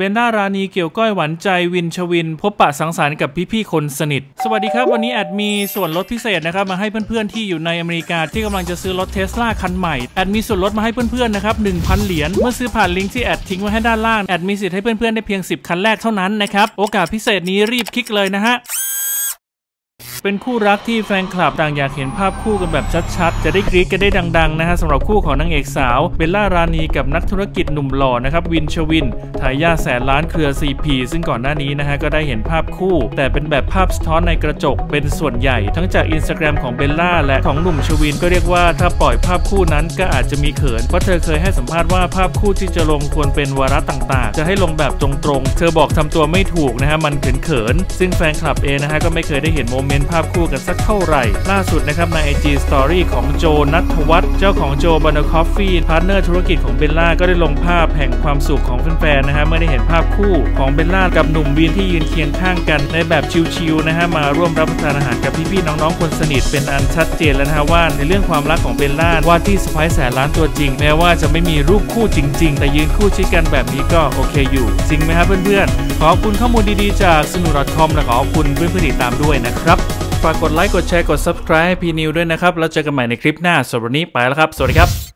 เบลล่าราณีเกี่ยวก้อยหวานใจวิลชวิณ พบปะสังสรรค์กับพี่ๆคนสนิท สวัสดีครับ วันนี้แอดมีส่วนลดพิเศษนะครับ มาให้เพื่อนๆที่อยู่ในอเมริกาที่กำลังจะซื้อรถเทสลาคันใหม่แอดมีส่วนลดมาให้เพื่อนๆนะครับ1,000 เหรียญเมื่อซื้อผ่านลิงก์ที่แอดทิ้งไว้ให้ด้านล่างแอดมีสิทธิ์ให้เพื่อนๆได้เพียง 10 คันแรกเท่านั้นนะครับโอกาสพิเศษนี้รีบคลิกเลยนะฮะ เป็นคู่รักที่แฟนคลับต่างอยากเห็นภาพคู่กันแบบชัดๆ จะได้กรี๊ดกันได้ดังๆนะฮะสำหรับคู่ของนางเอกสาวเบลล่าราณีกับนักธุรกิจหนุ่มหล่อนะครับวิลชวิณทายาทแสนล้านเครือ CP ซึ่งก่อนหน้านี้นะฮะก็ได้เห็นภาพคู่ แต่เป็นแบบภาพสะท้อนในกระจกเป็นส่วนใหญ่ ทั้งจากอินสตาแกรมของเบลล่าและของหนุ่มชวิณก็เรียกว่าถ้าปล่อยภาพคู่นั้นก็อาจจะมีเขินเพราะเธอเคยให้สัมภาษณ์ว่าภาพคู่ที่จะลงควรเป็นวาระต่างๆ จะให้ลงแบบตรงๆ เธอบอกทำตัวไม่ถูกนะฮะมันเขินๆซึ่งแฟนคลับเองนะฮะก็ไม่เคยได้เห็นโมเมนต์ภาพคู่กันสักเท่าไหร่ ล่าสุดนะครับใน IG Story ของโจนัทวัฒน์เจ้าของโจบันคอฟฟี่พาร์ทเนอร์ธุรกิจของเบลล่าก็ได้ลงภาพแห่งความสุขของแฟนๆนะฮะเมื่อได้เห็นภาพคู่ของเบลล่ากับหนุ่มวิลที่ยืนเคียงข้างกันในแบบชิลๆนะฮะมาร่วมรับประทานอาหารกับพี่ๆน้องๆคนสนิทเป็นอันชัดเจนแล้วนะฮะว่าในเรื่องความรักของเบลล่าว่าที่สไปแสนล้านตัวจริง แม้ว่าจะไม่มีรูปคู่จริง ๆ แต่ยืนคู่ชิดกันแบบนี้ก็โอเคอยู่ จริงไหมครับเพื่อนๆขอบคุณข้อมูลดีๆจากสนุด .com และขอบคุณเพื่อนๆติดตามด้วยนะครับ ฝากกดไลค์ กดแชร์ กด subscribe ให้พีนิวด้วยนะครับ แล้วเจอกันใหม่ในคลิปหน้าสำหรับวันนี้ไปแล้วครับ สวัสดีครับ